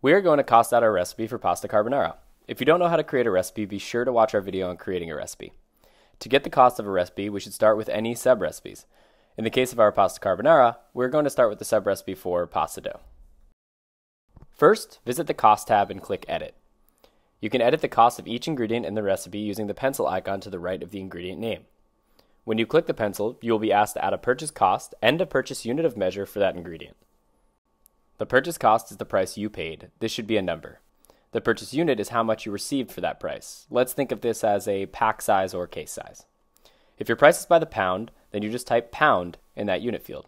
We are going to cost out our recipe for pasta carbonara. If you don't know how to create a recipe, be sure to watch our video on creating a recipe. To get the cost of a recipe, we should start with any sub-recipes. In the case of our pasta carbonara, we're going to start with the sub-recipe for pasta dough. First, visit the Cost tab and click Edit. You can edit the cost of each ingredient in the recipe using the pencil icon to the right of the ingredient name. When you click the pencil, you will be asked to add a purchase cost and a purchase unit of measure for that ingredient. The purchase cost is the price you paid. This should be a number. The purchase unit is how much you received for that price. Let's think of this as a pack size or case size. If your price is by the pound, then you just type pound in that unit field.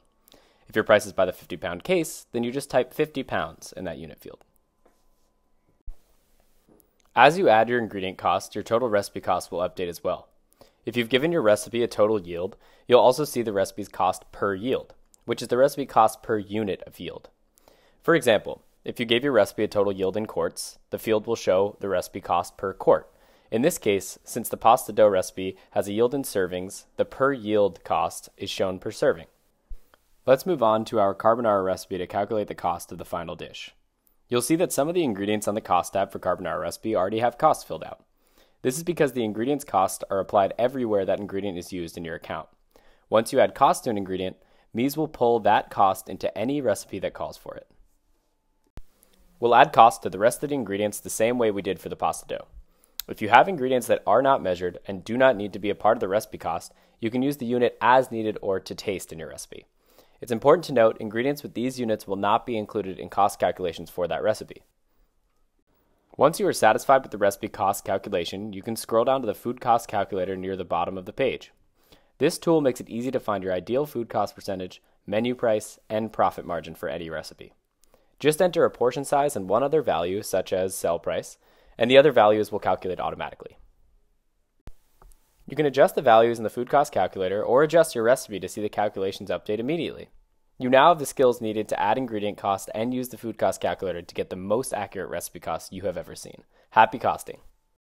If your price is by the 50 pound case, then you just type 50 pounds in that unit field. As you add your ingredient cost, your total recipe cost will update as well. If you've given your recipe a total yield, you'll also see the recipe's cost per yield, which is the recipe cost per unit of yield. For example, if you gave your recipe a total yield in quarts, the field will show the recipe cost per quart. In this case, since the pasta dough recipe has a yield in servings, the per yield cost is shown per serving. Let's move on to our carbonara recipe to calculate the cost of the final dish. You'll see that some of the ingredients on the cost tab for carbonara recipe already have costs filled out. This is because the ingredients cost are applied everywhere that ingredient is used in your account. Once you add cost to an ingredient, meez will pull that cost into any recipe that calls for it. We'll add cost to the rest of the ingredients the same way we did for the pasta dough. If you have ingredients that are not measured and do not need to be a part of the recipe cost, you can use the unit as needed or to taste in your recipe. It's important to note ingredients with these units will not be included in cost calculations for that recipe. Once you are satisfied with the recipe cost calculation, you can scroll down to the food cost calculator near the bottom of the page. This tool makes it easy to find your ideal food cost percentage, menu price, and profit margin for any recipe. Just enter a portion size and one other value, such as sell price, and the other values will calculate automatically. You can adjust the values in the food cost calculator or adjust your recipe to see the calculations update immediately. You now have the skills needed to add ingredient cost and use the food cost calculator to get the most accurate recipe cost you have ever seen. Happy costing!